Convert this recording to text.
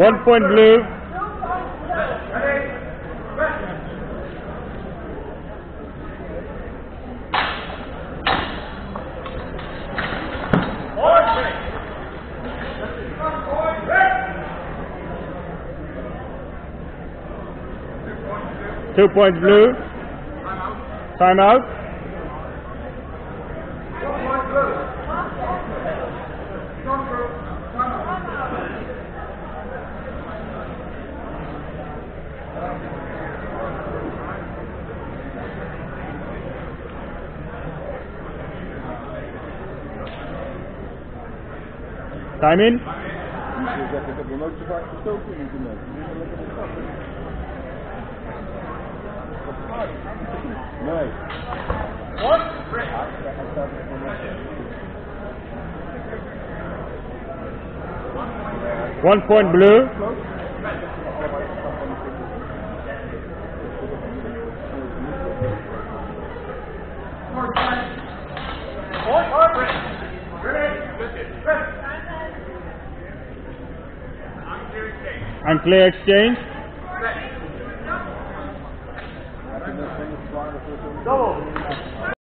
One point blue. Two points blue. Time out. Time in. One point blue. Unclear exchange. 装的都是肉。